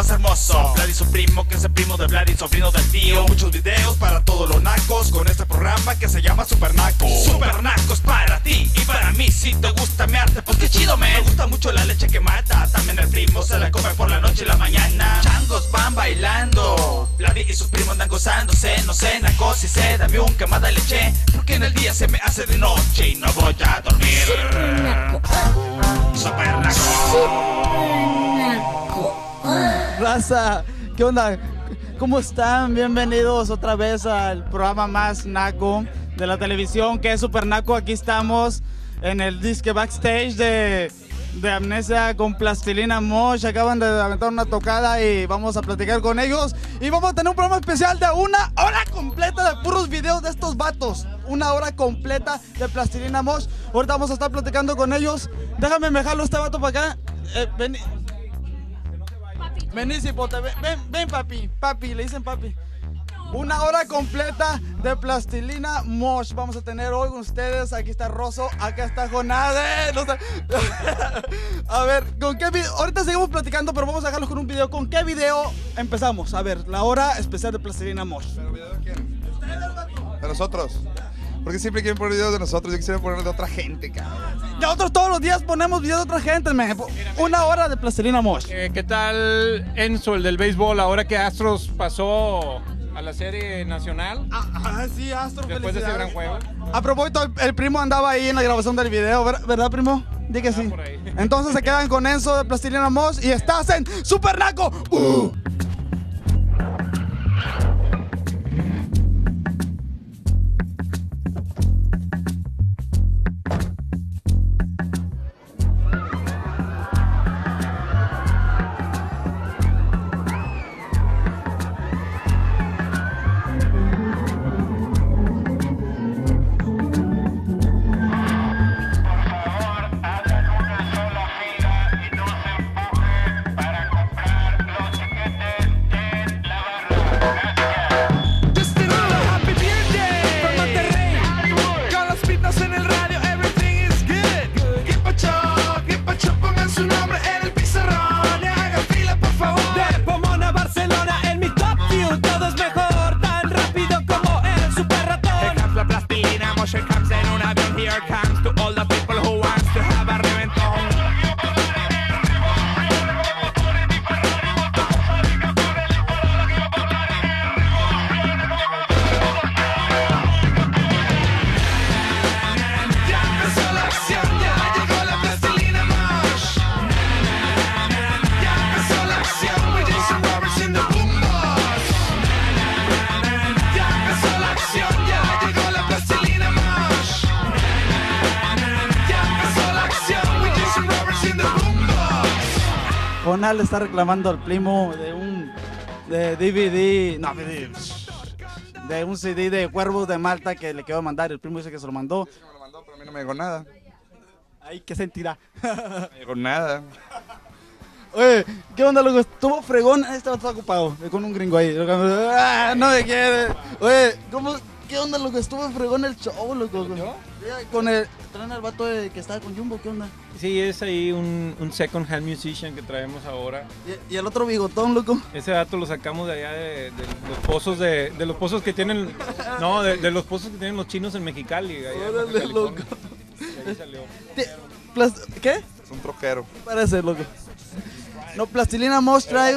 más hermoso. Vlad y su primo, que es el primo de Vlad y sobrino del tío. Muchos videos para todos los nacos con este programa que se llama Super Naco. Super Nacos para ti y para mí. Si te gusta mi arte, pues qué chido, me. Me gusta mucho la leche que mata. También el primo se la come por la noche y la mañana. Changos van bailando. Vlad y sus primos andan gozándose. No sé, nacos y se dame un quemada de leche. Porque en el día se me hace de noche y no voy a dormir. Super Naco. Raza, ¿qué onda? ¿Cómo están? Bienvenidos otra vez al programa más naco de la televisión, que es Super Naco. Aquí estamos en el disque backstage de, Amnesia con Plastilina Mosh. Acaban de aventar una tocada y vamos a platicar con ellos. Y vamos a tener un programa especial de una hora completa de puros videos de estos vatos. Una hora completa de Plastilina Mosh. Ahorita vamos a estar platicando con ellos. Déjame me jalo este vato para acá. Eh, ven, Vení, cipote, ven, ven, papi, papi, le dicen papi. Una hora completa de plastilina Mosh vamos a tener hoy con ustedes. Aquí está Rosso, acá está Jonade. a ver, ¿con qué video? Ahorita seguimos platicando, pero vamos a dejarlos con un video. ¿Con qué video empezamos? A ver, la hora especial de plastilina Mosh. ¿Pero video de quién? De nosotros. Porque siempre quieren poner videos de nosotros. Yo quisiera poner de otra gente, cabrón. Nosotros todos los días ponemos videos de otra gente, me. Una hora de plastilina Mosh. Eh, ¿Qué tal Enzo, el del béisbol, ahora que Astros pasó a la serie nacional? Ah, ah, sí, Astro, Después de ese gran juego. A propósito, el, el primo andaba ahí en la grabación del video, ¿ver- ¿verdad, primo? Di que sí. Entonces se quedan con Enzo de Plastilina Moss y estás en Super Naco. Uh. Le está reclamando al primo de un de DVD, no, DVD, de un CD de Cuervos de Malta que le quedó mandar. El primo dice que se lo mandó. Sí me lo mandó, pero a mí no me llegó nada. Ay, qué sentirá. No me llegó nada. Oye, ¿qué onda, loco? Estuvo fregón. Vato está ocupado eh, con un gringo ahí. Ah, no me quiere. Oye, ¿cómo? ¿Qué onda, loco? Estuvo fregón el show, loco. Con, con el. Traen al vato de- que estaba con Jumbo, ¿qué onda? Sí, es ahí un, un second hand musician que traemos ahora. Y, y el otro bigotón, loco. Ese dato lo sacamos de allá de, de los pozos de, de los pozos que tienen no de, de los pozos que tienen los chinos en Mexicali. allá Órale, loco. De ahí salió. ¿Qué? Es un troquero. Parece, loco. No, Plastilina Mosh trae.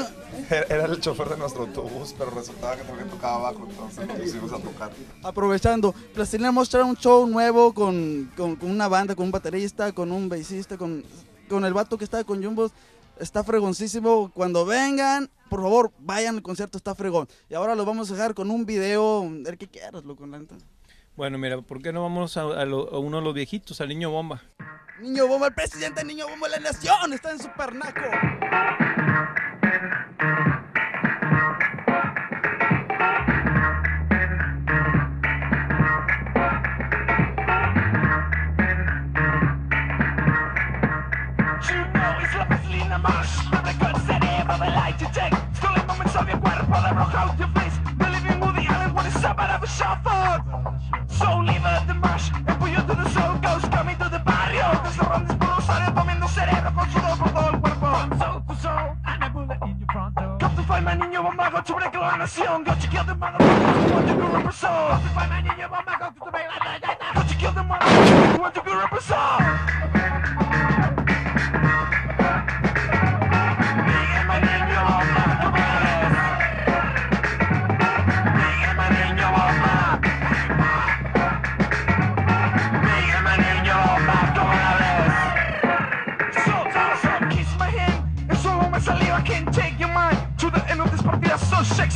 Era, era el chofer de nuestro autobús, pero resultaba que también tocaba abajo, entonces nos pusimos a tocar. Aprovechando, Plastilina Mosh trae un show nuevo con, con, con una banda, con un baterista, con un bassista, con, con el vato que está con Jumbo. Está fregoncísimo. Cuando vengan, por favor, vayan al concierto, está fregón. Y ahora lo vamos a dejar con un video, el que quieras, loco, la. Bueno, mira, ¿por qué no vamos a, a lo- a uno de los viejitos, al niño bomba? Niño Bomba, el presidente Niño Bomba la nación, está en Supernaco. Know it's la vaselina la nación. Got you killed the motherfuckers want to be repression. Justify my niño bomba, go to the main line. Got you killed the motherfuckers want to be repression. Niño bomba,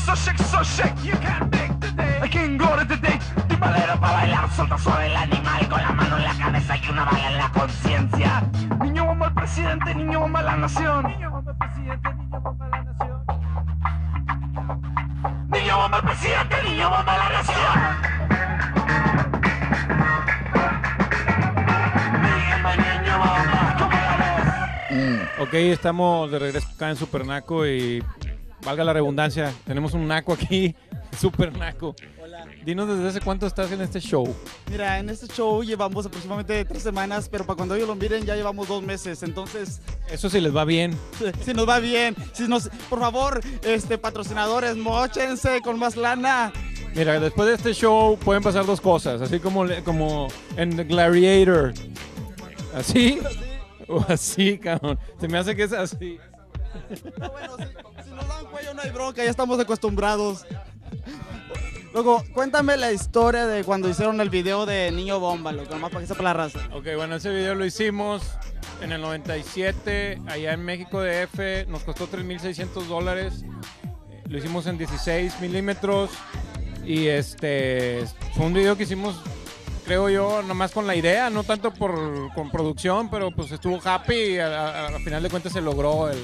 So shake, so shake, so shake You can't make the day. I can't go to the day. Timbalero para bailar Solta suave el animal Con la mano en la cabeza y una bala en la conciencia. Niño bomba al presidente Niño bomba a la nación. Niño bomba al presidente Niño bomba a la nación. Niño bomba al presidente Niño bomba a la nación. Ok, estamos de regreso acá en Super Naco y valga la redundancia, tenemos un Naco aquí, Super Naco. Dinos desde hace cuánto estás en este show. Mira, en este show llevamos aproximadamente tres semanas, pero para cuando ellos lo miren ya llevamos dos meses. Entonces, Eso sí les va bien. si nos va bien, si nos, por favor, este, patrocinadores, mochense con más lana. Mira, después de este show pueden pasar dos cosas, así como, como en The Gladiator. ¿Así? O así, cabrón. Se me hace que es así. No, bueno, si, si nos dan cuello no hay bronca, ya estamos acostumbrados. Luego, cuéntame la historia de cuando hicieron el video de Niño Bomba, loco, nomás para que sepa la raza. Ok, bueno, ese video lo hicimos en el 97, allá en México DF, nos costó 3.600 dólares, lo hicimos en 16 milímetros y este fue un video que hicimos, creo yo, nomás con la idea, no tanto por con producción, pero pues estuvo happy y a, a- a final de cuentas se logró el,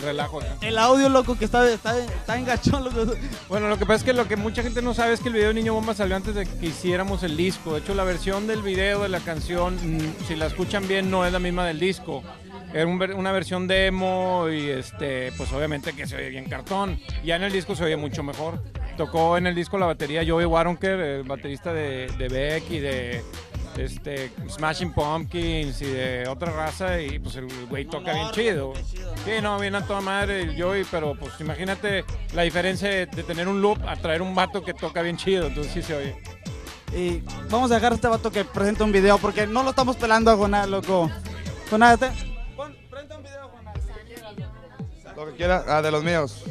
el relajo. El audio, loco, que está, está, está engachón, loco. Bueno, lo que pasa es que lo que mucha gente no sabe es que el video de Niño Bomba salió antes de que hiciéramos el disco. De hecho, la versión del video de la canción, mm, si la escuchan bien, no es la misma del disco. Era un una versión demo y este, pues obviamente que se oye bien cartón. Ya en el disco se oye mucho mejor. Tocó en el disco la batería Joey Waronker, el baterista de, de Beck y de este, Smashing Pumpkins y de otra raza y pues el güey toca bien chido. Sí, no, viene a toda madre el Joey, pero pues imagínate la diferencia de, de tener un loop a traer un vato que toca bien chido, entonces sí se oye. Y vamos a dejar a este vato que presente un video porque no lo estamos pelando a Jonás, loco. Jonás, te... pon, presenta un video, Jonás. Lo que quiera. Ah, de los míos.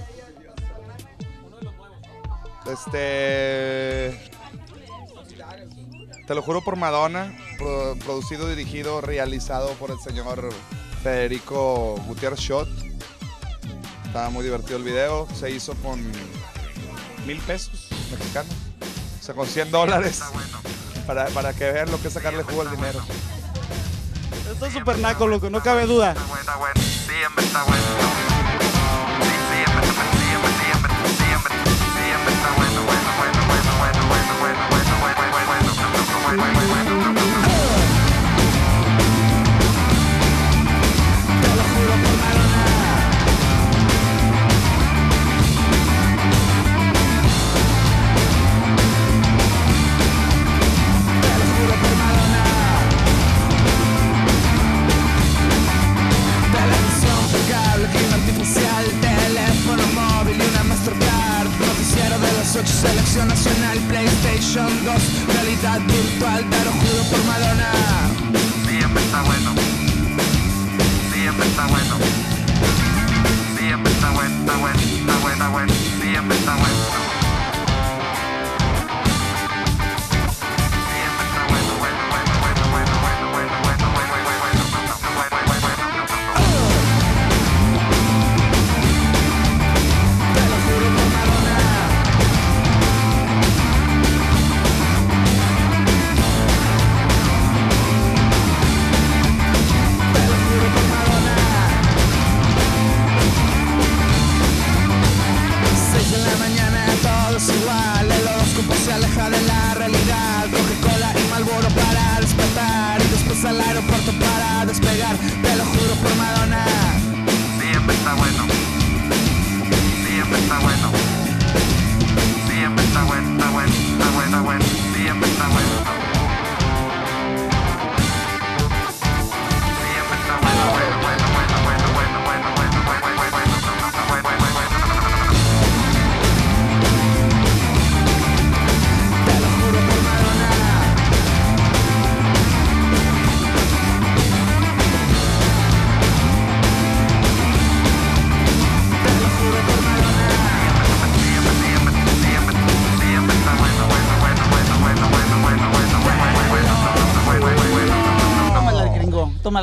Este. Te lo juro por Madonna. pro- producido, dirigido, realizado por el señor Federico Gutiérrez Shot. Estaba muy divertido el video. Se hizo con mil pesos mexicanos. O sea, con 100 dólares. Para, para que vean lo que es sacarle jugo al dinero. Esto es super naco, loco, no cabe duda. Está bueno, está bueno. Siempre está bueno.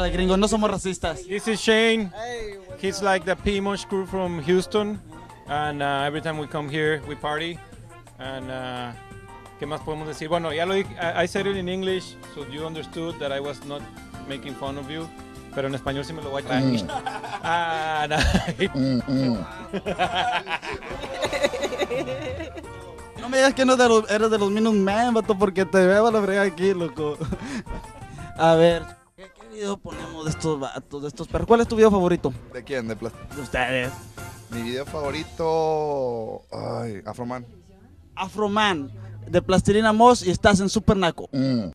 El gringo, no somos racistas. This is Shane. He's like the P-Mosh crew from Houston. And uh, every time we come here, we party. And uh, ¿qué más podemos decir? Bueno, ya lo dije, I, I said it in English, so you understood that I was not making fun of you. Pero en español sí me lo voy a echar. Ah, no. No me digas que no de los- eres de los Minutemen, vato, porque te veo a la frega aquí, loco. A ver, ¿qué, qué video ponemos de estos vatos, de estos perros? ¿Cuál es tu video favorito? ¿De quién? De plas- De ustedes. Mi video favorito. Ay, Afroman. Afroman, de Plastilina Moss y estás en Super Naco. Suave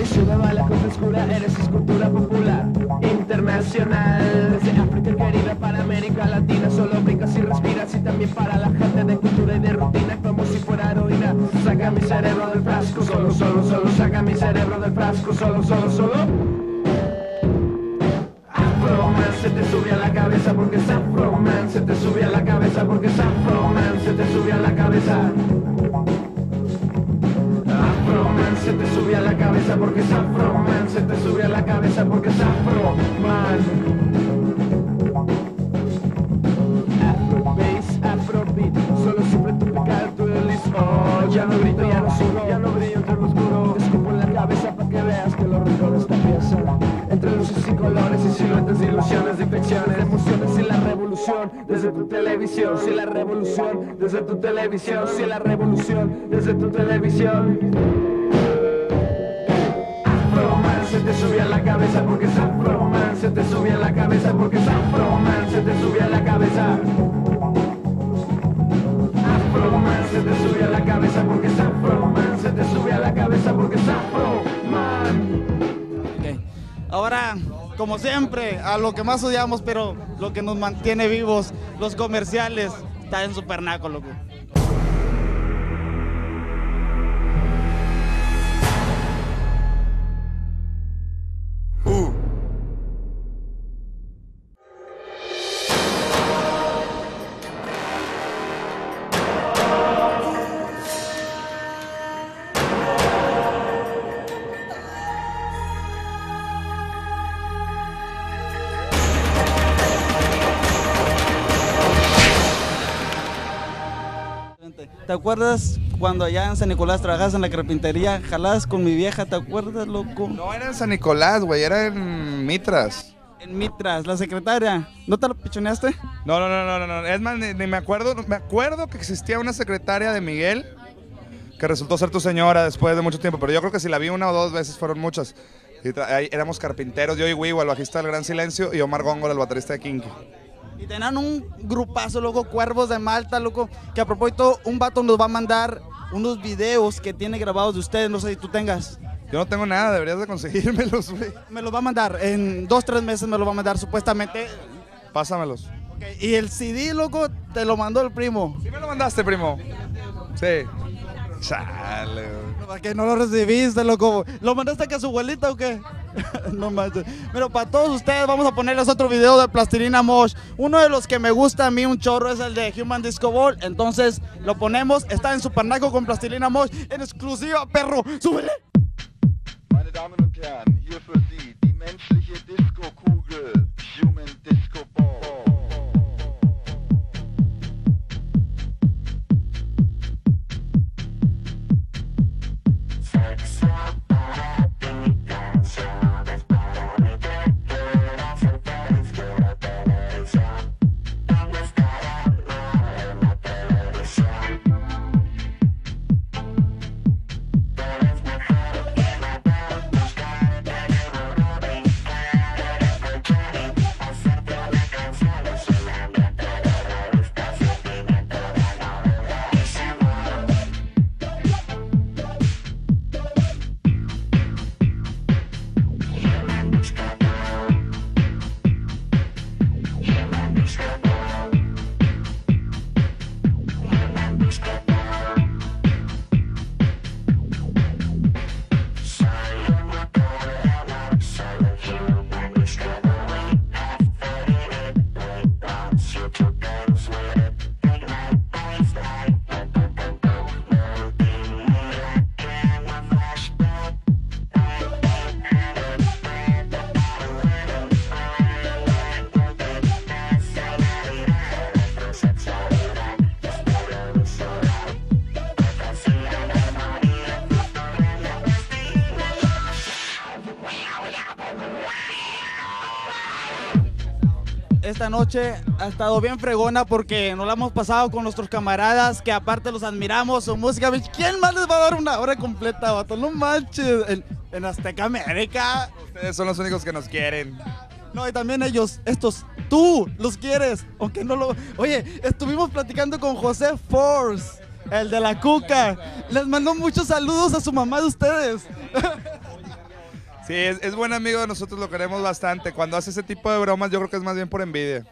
suave la cosa oscura, eres escultura popular internacional. Desde África, el Caribe para América Latina, solo brincas y respiras y también para la gente de cultura y de rutina, como si fuera heroína. Saca mi cerebro del frasco, solo, solo, solo, saca mi cerebro del frasco, solo, solo, solo. Afroman se te sube a la cabeza porque es Afroman, se te sube a la cabeza porque es Afroman, se te sube a la cabeza. Se te sube a la cabeza porque es Afroman, se te sube a la cabeza porque es Afroman. Afrobass, Afrobeat, solo siempre tropical, tú eres Oh, ya no grito, ya no sudo, ya no brillo entre lo oscuro. Te escupo en la cabeza para que veas que lo rico de esta. Entre luces y colores y siluetas ilusiones, infecciones, emociones y la revolución desde tu televisión. Si la revolución desde tu televisión, si la revolución desde tu televisión. Te sube a la cabeza porque es Afroman, se te sube a la cabeza porque es Afroman, se te sube a la cabeza. Afroman se te sube a la cabeza porque es Afroman, se te sube a la cabeza porque es Afroman. Ok. Ahora, como siempre, a lo que más odiamos, pero lo que nos mantiene vivos, los comerciales, está en Super Naco, loco. ¿Te acuerdas cuando allá en San Nicolás trabajabas en la carpintería, jalabas con mi vieja? ¿Te acuerdas, loco? No era en San Nicolás, güey, era en Mitras. En Mitras, la secretaria. ¿No te lo pichoneaste? No, no, no, no, no. Es más, ni, ni me acuerdo. Me acuerdo que existía una secretaria de Miguel que resultó ser tu señora después de mucho tiempo, pero yo creo que si la vi una o dos veces fueron muchas. Y éramos carpinteros, yo y Wiwa, el bajista del Gran Silencio, y Omar Góngora, el baterista de Kinky. Y tenían un grupazo, loco, Cuervos de Malta, loco, que a propósito, un vato nos va a mandar unos videos que tiene grabados de ustedes, no sé si tú tengas. Yo no tengo nada, deberías de conseguírmelos, güey. Me los va a mandar, en dos, tres meses me lo va a mandar supuestamente. Pásamelos. Y el CD, loco, te lo mandó el primo. ¿Sí me lo mandaste, primo? Sí. Chale, güey. ¿Para que no lo recibiste, loco? ¿Lo mandaste a su abuelita o qué? no manches. Pero para todos ustedes vamos a ponerles otro video de Plastilina Mosh. Uno de los que me gusta a mí un chorro es el de Human Disco Ball. Entonces lo ponemos. Está en Supernaco con Plastilina Mosh en exclusiva, perro. ¡Súbele! Esta noche ha estado bien fregona porque nos la hemos pasado con nuestros camaradas que aparte los admiramos, su música. ¿Quién más les va a dar una hora completa, vato? No manches. En, en Azteca América. Ustedes son los únicos que nos quieren. No, y también ellos, estos, tú los quieres, aunque no lo... Oye, estuvimos platicando con José Force, el de la cuca. Les mandó muchos saludos a su mamá de ustedes. Sí, es, es buen amigo de nosotros, lo queremos bastante. Cuando hace ese tipo de bromas, yo creo que es más bien por envidia.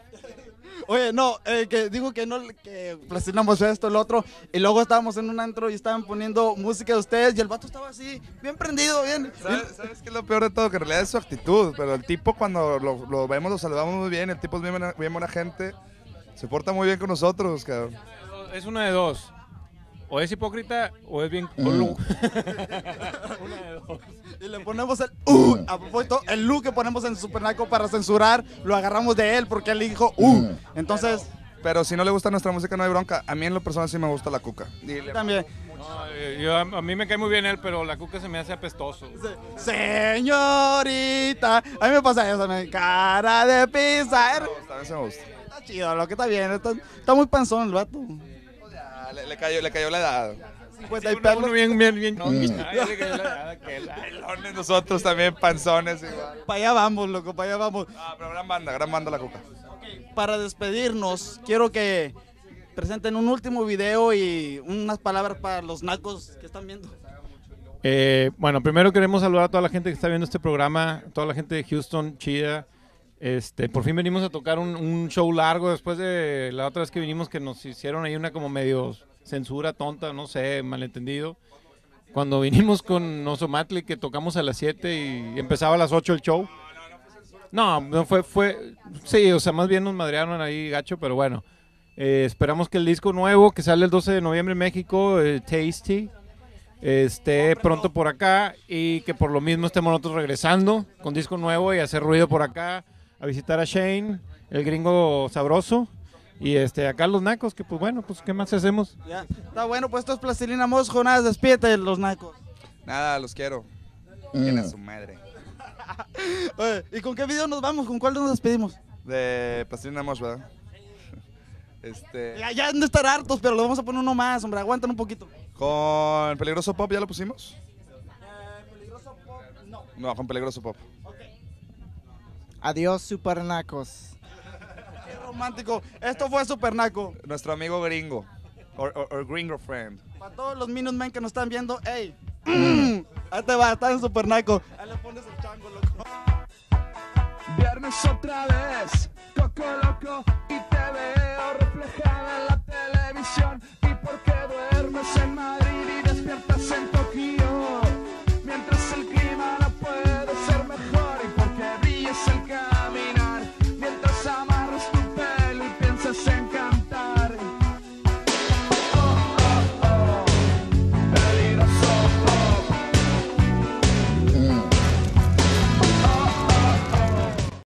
Oye, no, eh, que digo que no, que platinamos esto, el otro, y luego estábamos en un antro y estaban poniendo música de ustedes y el vato estaba así, bien prendido, bien. ¿Sabes, ¿Sabes qué es lo peor de todo? Que en realidad es su actitud. Pero el tipo, cuando lo, lo vemos, lo saludamos muy bien. El tipo es bien buena, bien buena gente. Se porta muy bien con nosotros, cabrón. Es una de dos. O es hipócrita o es bien colo. Y le ponemos el uh, a propósito, el lu que ponemos en Supernaco para censurar, lo agarramos de él porque él dijo uh. Entonces, Pero si no le gusta nuestra música, no hay bronca. A mí en lo personal sí me gusta la cuca. Dile. también. No, eh, yo- a, mí me cae muy bien él, pero la cuca se me hace apestoso. Señorita, a mí me pasa eso, me cara de pizza. A mí me gusta. Está chido, lo que está bien, está, está muy panzón el vato. Le, cayó, le cayó la edad. 50 y Uno, perlos. uno bien, bien, bien. Ay, le cayó la- nosotros también, panzones igual. Para allá vamos, loco, para allá vamos. Ah, pero gran banda, gran banda la cuca. Para despedirnos, quiero que presenten un último video y unas palabras para los nacos que están viendo. Eh, bueno, primero queremos saludar a toda la gente que está viendo este programa, toda la gente de Houston, chida. Este, por fin venimos a tocar un, un show largo después de la otra vez que vinimos que nos hicieron ahí una como medio censura tonta, no sé, malentendido. Cuando vinimos con Nosomatli que tocamos a las 7 y empezaba a las 8 el show. No, no fue, fue, sí, o sea, más bien nos madrearon ahí gacho, pero bueno. Eh, esperamos que el disco nuevo que sale el 12 de noviembre en México, eh, Tasty, esté pronto por acá y que por lo mismo estemos nosotros regresando con disco nuevo y hacer ruido por acá, a visitar a Shane, el gringo sabroso, y este acá los nacos, que pues bueno, pues qué más hacemos. Ya, está bueno, pues esto es Plastilina Mosco, nada, despídete de los nacos. Nada, los quiero. ¿Quién es su madre? Oye, ¿Y con qué video nos vamos? ¿Con cuál nos despedimos? De Plastilina Mosh, ¿verdad? Este. Ya, ya han de estar hartos, pero le vamos a poner uno más, hombre, aguantan un poquito. Con Peligroso Pop, ¿ya lo pusimos? No, con Peligroso Pop. Adiós, supernacos. Qué romántico. Esto fue Supernaco. Nuestro amigo gringo. O gringo friend. Para todos los Minutmen que nos están viendo, hey. Mm. Ahí te va, está en Supernaco. Ahí le pones el chango, loco. Viernes otra vez, coco loco, y te veo reflejada la